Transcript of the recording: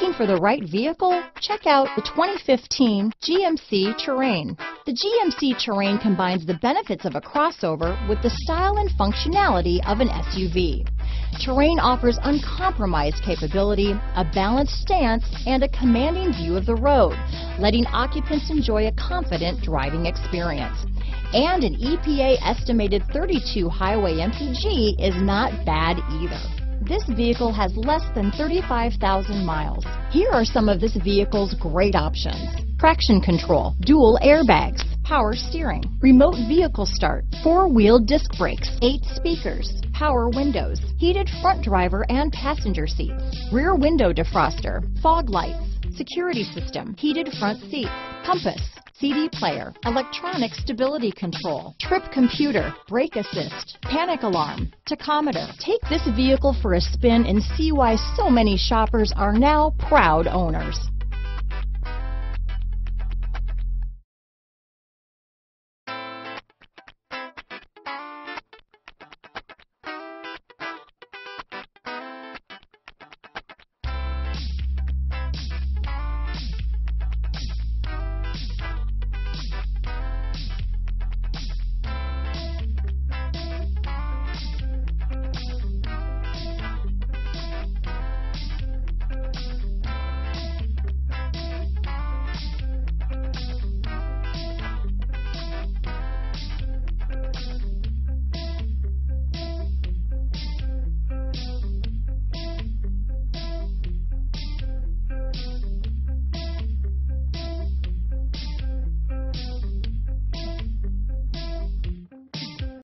Looking for the right vehicle? Check out the 2015 GMC Terrain. The GMC Terrain combines the benefits of a crossover with the style and functionality of an SUV. Terrain offers uncompromised capability, a balanced stance, and a commanding view of the road, letting occupants enjoy a confident driving experience. And an EPA estimated 32 highway MPG is not bad either. This vehicle has less than 35,000 miles. Here are some of this vehicle's great options. Traction control, dual airbags, power steering, remote vehicle start, four-wheel disc brakes, eight speakers, power windows, heated front driver and passenger seats, rear window defroster, fog lights, security system, heated front seats, compass, CD player, electronic stability control, trip computer, brake assist, panic alarm, tachometer. Take this vehicle for a spin and see why so many shoppers are now proud owners.